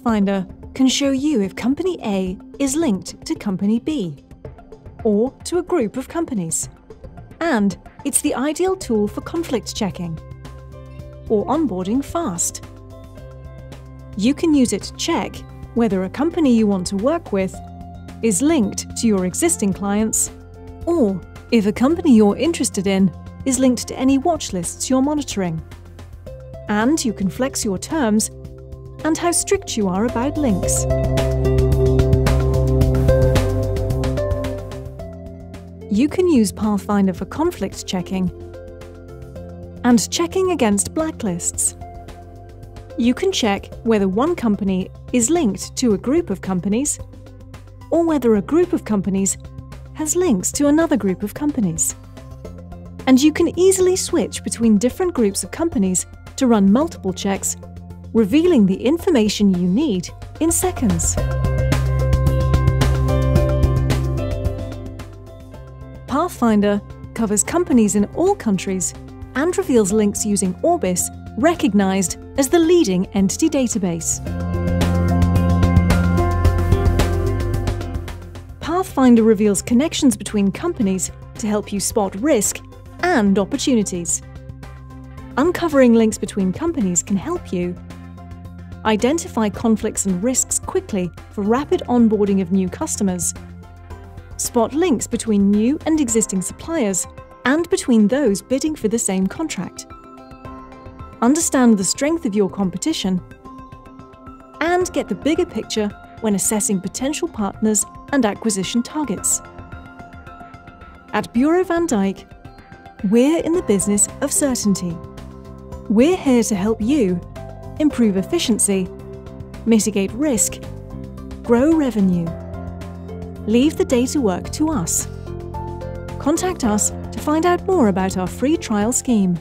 Pathfinder can show you if company A is linked to company B or to a group of companies. And it's the ideal tool for conflict checking or onboarding fast. You can use it to check whether a company you want to work with is linked to your existing clients or if a company you're interested in is linked to any watch lists you're monitoring. And you can flex your terms and how strict you are about links. You can use Pathfinder for conflict checking and checking against blacklists. You can check whether one company is linked to a group of companies or whether a group of companies has links to another group of companies. And you can easily switch between different groups of companies to run multiple checks, revealing the information you need in seconds. Pathfinder covers companies in all countries and reveals links using Orbis, recognized as the leading entity database. Pathfinder reveals connections between companies to help you spot risk and opportunities. Uncovering links between companies can help you identify conflicts and risks quickly for rapid onboarding of new customers, spot links between new and existing suppliers and between those bidding for the same contract, understand the strength of your competition, and get the bigger picture when assessing potential partners and acquisition targets. At Bureau van Dijk, we're in the business of certainty. We're here to help you improve efficiency, mitigate risk, grow revenue. Leave the data work to us. Contact us to find out more about our free trial scheme.